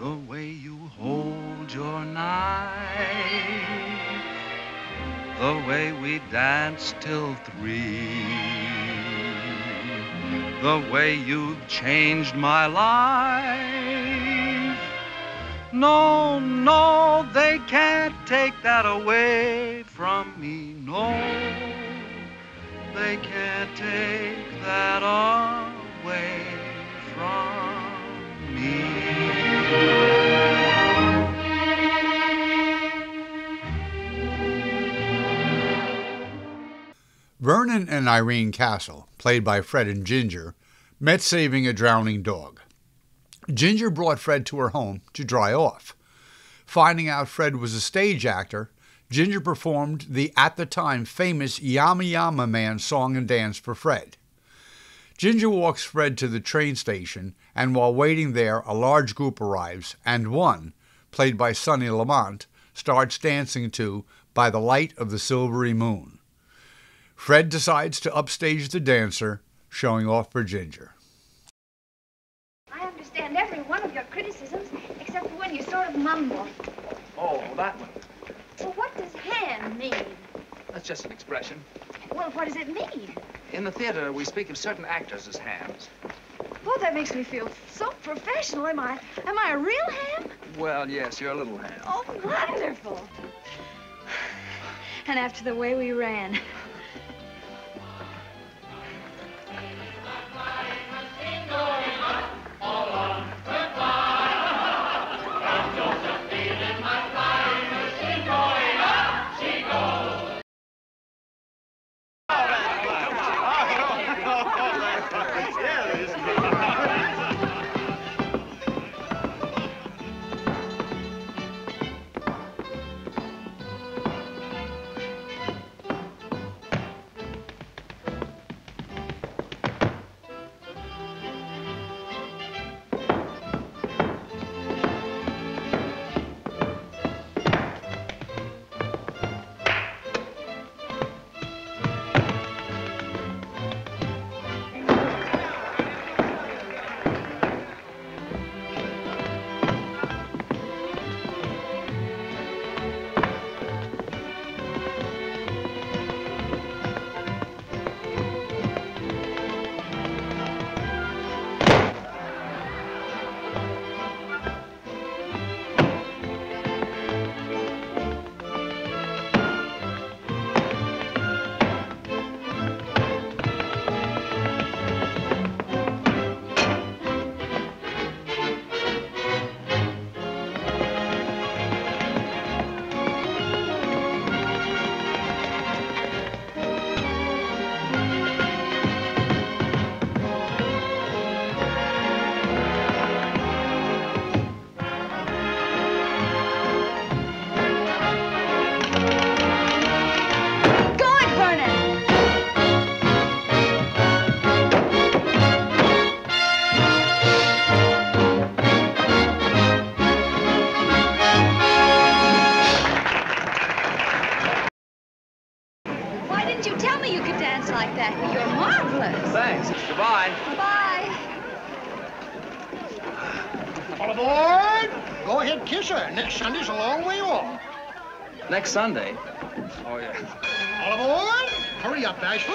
The way you hold your knife, the way we danced till three, the way you've changed my life. No, no, they can't take that away from me. No, they can't take that away Vernon and Irene Castle, played by Fred and Ginger, met saving a drowning dog. Ginger brought Fred to her home to dry off. Finding out Fred was a stage actor, Ginger performed the at the time famous Yama Yama Man song and dance for Fred. Ginger walks Fred to the train station, and while waiting there, a large group arrives, and one, played by Sonny Lamont, starts dancing to By the Light of the Silvery Moon. Fred decides to upstage the dancer, showing off for Ginger. I understand every one of your criticisms, except for when you sort of mumble. Oh, that one. Well, what does ham mean? That's just an expression. Well, what does it mean? In the theater, we speak of certain actors as hams. Oh, that makes me feel so professional. Am I, am I a real ham? Well, yes, you're a little ham. Oh, wonderful. And after the way we ran. Like that? You're marvelous. Thanks. Goodbye. Bye. All aboard! Go ahead, kiss her. Next Sunday's a long way off. Next Sunday. Oh, yeah. All aboard! Hurry up, Bashful.